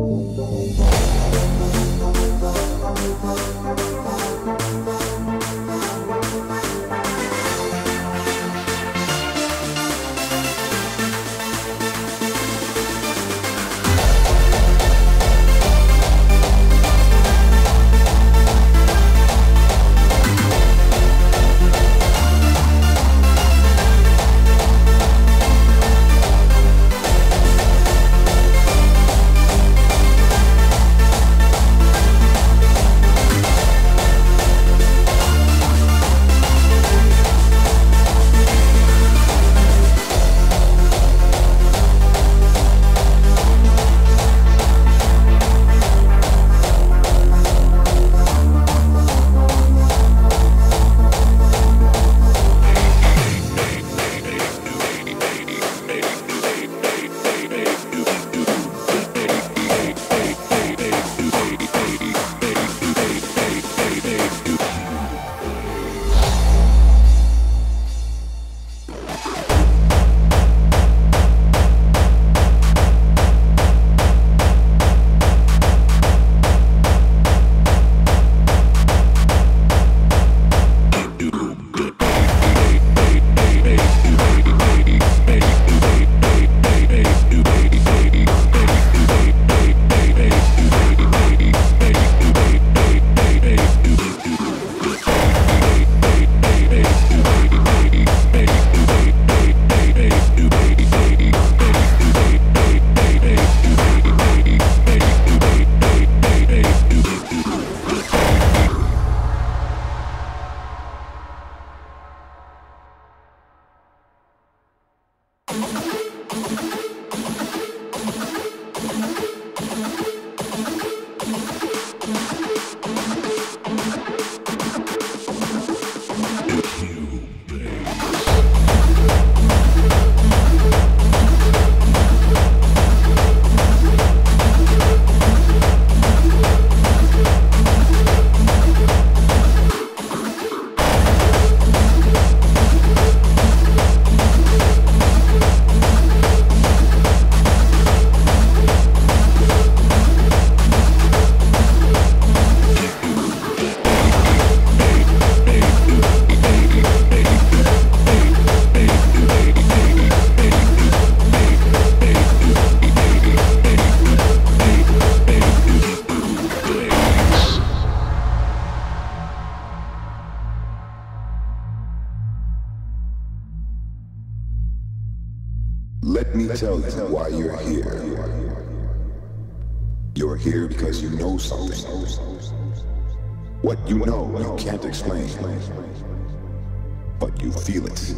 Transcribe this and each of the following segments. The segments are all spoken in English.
Música tell you why you're here. You're here because you know something. What you know, you can't explain. But you feel it.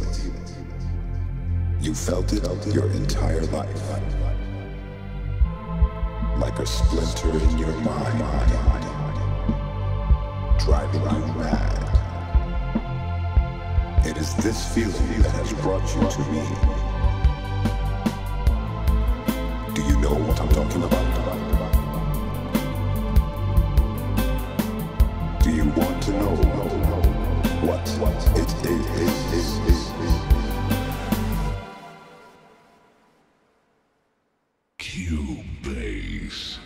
You felt it your entire life. Like a splinter in your mind. Driving you mad. It is this feeling that has brought you to me. What I'm talking about? Do you want to know what it is? Cubase.